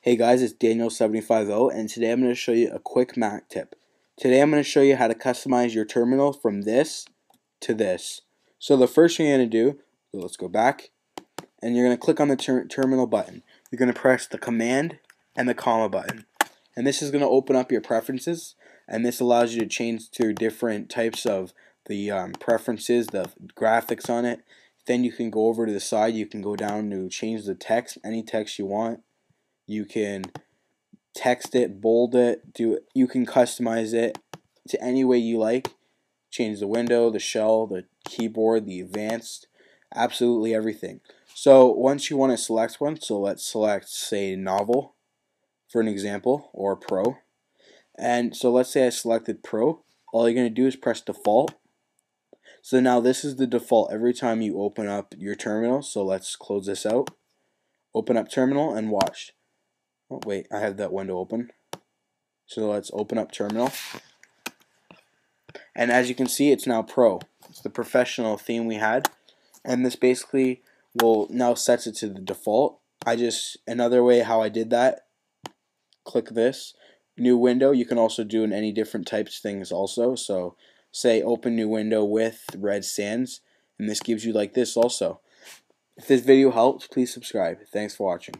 Hey guys, it's Daniel750 and today I'm going to show you a quick Mac tip. Today I'm going to show you how to customize your terminal from this to this. So the first thing you're going to do, let's go back, and you're going to click on the ter terminal button. You're going to press the command and the comma button. And this is going to open up your preferences and this allows you to change to different types of the um, preferences, the graphics on it. Then you can go over to the side, you can go down to change the text, any text you want. You can text it, bold it, do you can customize it to any way you like. Change the window, the shell, the keyboard, the advanced, absolutely everything. So once you want to select one, so let's select say novel for an example or pro. And so let's say I selected pro. All you're going to do is press default. So now this is the default every time you open up your terminal. So let's close this out. Open up terminal and watch. Oh, wait, I have that window open. So let's open up terminal. And as you can see, it's now pro. It's the professional theme we had. And this basically will now sets it to the default. I just, another way how I did that, click this, new window. You can also do in any different types things also. So say open new window with red sands, and this gives you like this also. If this video helps, please subscribe. Thanks for watching.